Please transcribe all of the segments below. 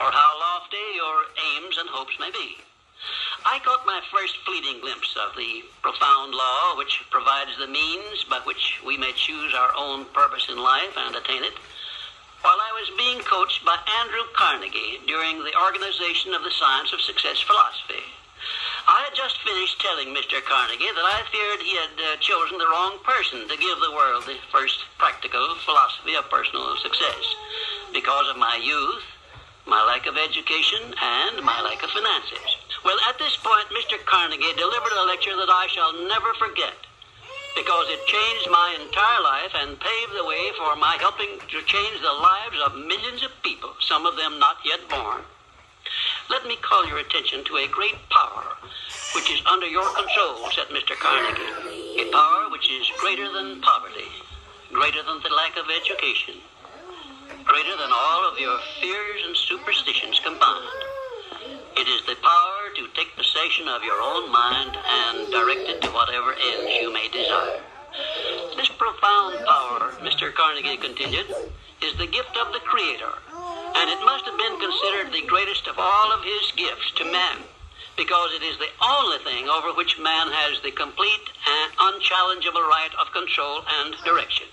or how lofty your aims and hopes may be. I caught my first fleeting glimpse of the profound law which provides the means by which we may choose our own purpose in life and attain it while I was being coached by Andrew Carnegie during the organization of the Science of Success philosophy. I had just finished telling Mr. Carnegie that I feared he had uh, chosen the wrong person to give the world the first practical philosophy of personal success because of my youth, my lack of education, and my lack of finances. Well, at this point, Mr. Carnegie delivered a lecture that I shall never forget because it changed my entire life and paved the way for my helping to change the lives of millions of people, some of them not yet born. Let me call your attention to a great power which is under your control, said Mr. Carnegie. A power which is greater than poverty, greater than the lack of education, greater than all of your fears and superstitions combined. It is the power to take possession of your own mind and direct it to whatever ends you may desire. This profound power, Mr. Carnegie continued, is the gift of the Creator, and it must have been considered the greatest of all of His gifts to man, because it is the only thing over which man has the complete and unchallengeable right of control and direction.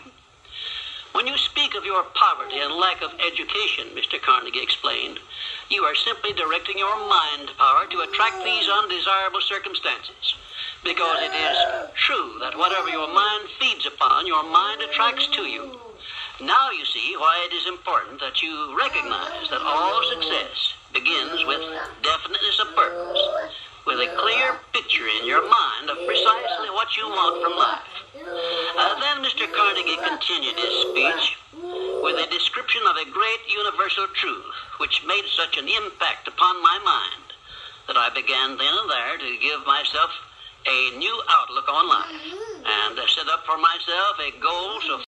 When you speak of your poverty and lack of education, Mr. Carnegie explained, you are simply directing your mind power to attract these undesirable circumstances. Because it is true that whatever your mind feeds upon, your mind attracts to you. Now you see why it is important that you recognize that all success begins with definiteness of purpose, with a clear picture in your mind of precisely what you want from life. Uh, then Mr. Carnegie continued his speech with a description of a great universal truth which made such an impact upon my mind that I began then and there to give myself a new outlook on life and set up for myself a goal so